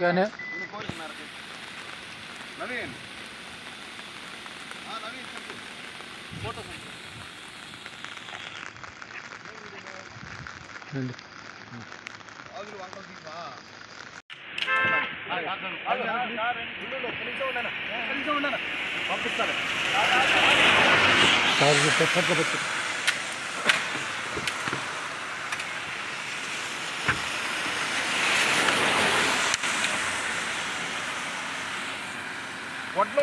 இருக்கான்னு நவீன் ரெண்டு పంపిస్తాను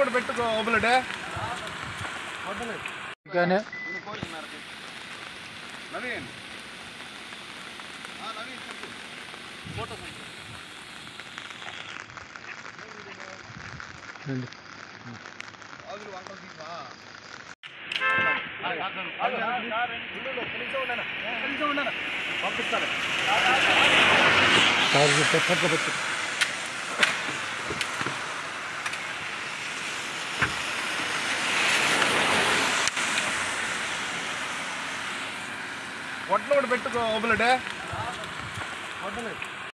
ఇక్కడ పెట్టుకో ఒకలటే కానీ నవీన్ నవీన్ ఫోటో రండి పంపిస్తాను పొట్ల కూడా పెట్టుకో ఒకలడే పొట్టలేదు